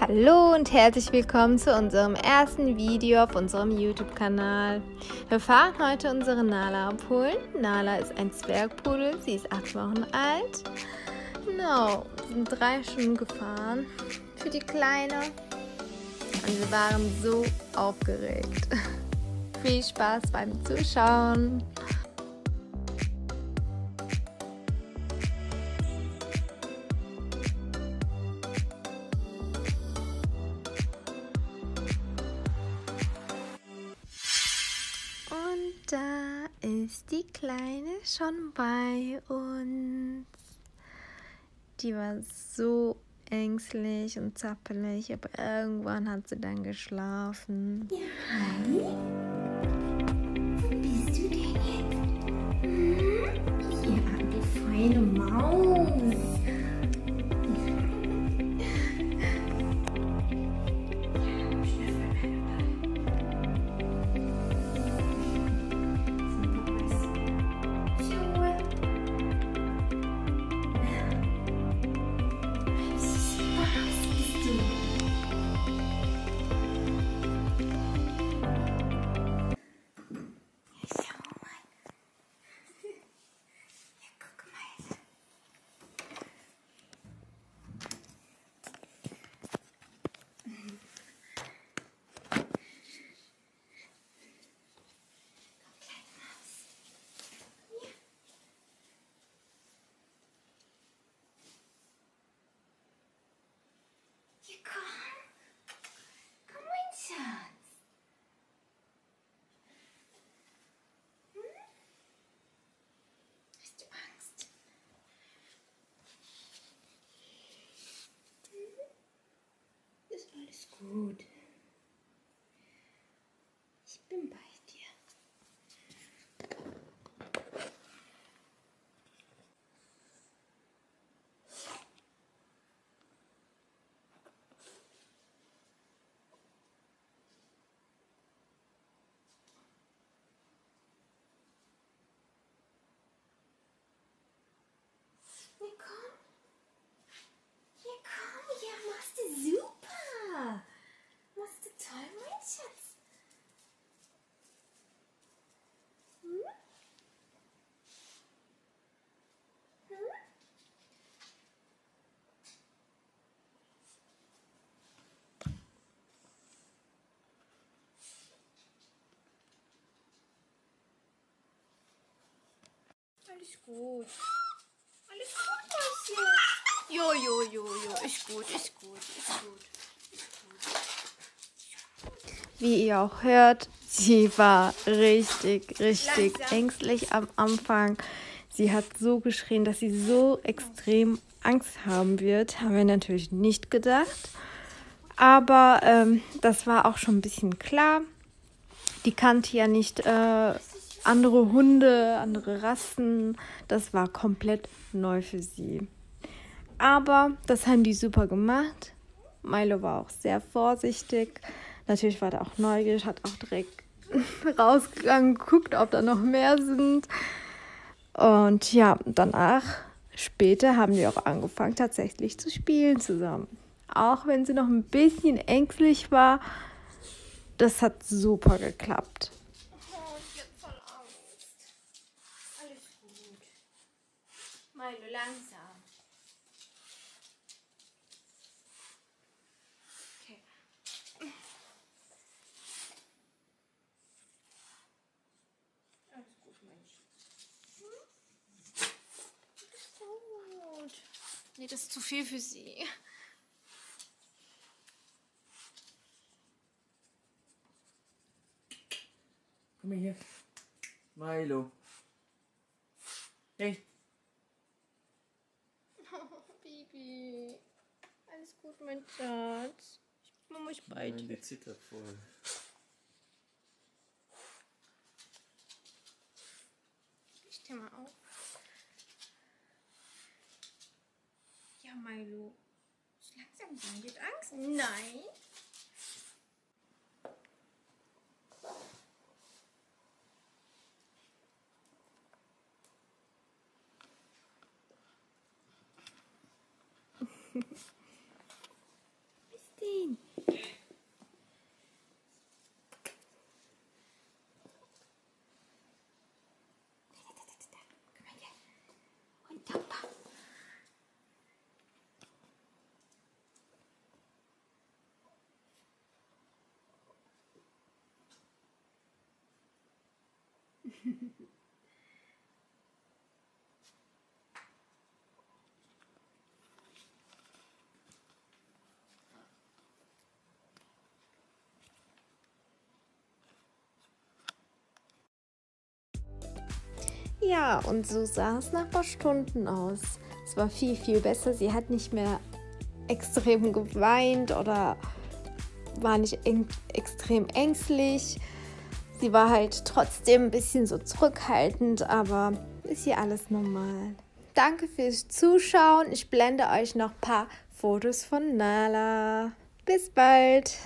Hallo und herzlich willkommen zu unserem ersten Video auf unserem YouTube-Kanal. Wir fahren heute unsere Nala abholen. Nala ist ein Zwergpudel, sie ist acht Wochen alt. Genau, wir sind drei Stunden gefahren für die Kleine und wir waren so aufgeregt. Viel Spaß beim Zuschauen. Da ist die Kleine schon bei uns. Die war so ängstlich und zappelig, aber irgendwann hat sie dann geschlafen. Ja, hi. Bist du denn jetzt? Hm? Ja, die feine Maus. Ist alles gut. Ich bin bei dir. Ja, komm. Ja, komm. Ja, machst du super. Machst du toll, mein Schatz. Hm? Hm? Alles gut. Alles gut, Mäuschen. Jo, jo, jo, jo. Ist gut, ist gut, ist gut. Wie ihr auch hört, sie war richtig, richtig Langsam. ängstlich am Anfang. Sie hat so geschrien, dass sie so extrem Angst haben wird. Haben wir natürlich nicht gedacht. Aber ähm, das war auch schon ein bisschen klar. Die kannte ja nicht äh, andere Hunde, andere Rassen. Das war komplett neu für sie. Aber das haben die super gemacht. Milo war auch sehr vorsichtig. Natürlich war er auch neugierig, hat auch direkt rausgegangen, guckt, ob da noch mehr sind. Und ja, danach, später haben die auch angefangen, tatsächlich zu spielen zusammen. Auch wenn sie noch ein bisschen ängstlich war, das hat super geklappt. Oh, ich hab voll Angst. Alles gut. Milo, langsam. Okay. Alles gut, Mensch. Alles gut. Nee, das ist zu viel für sie. Komm hier. Milo. Hey. Baby. Alles gut, mein Schatz. Ich mach mich bei dir. die zittert voll. Ich dir mal auf. Ja, Milo. Ist langsam sein. Die hat Angst. Nein. Christine. Come right Ja, und so sah es nach ein paar Stunden aus. Es war viel, viel besser. Sie hat nicht mehr extrem geweint oder war nicht extrem ängstlich. Sie war halt trotzdem ein bisschen so zurückhaltend, aber ist hier alles normal. Danke fürs Zuschauen. Ich blende euch noch ein paar Fotos von Nala. Bis bald.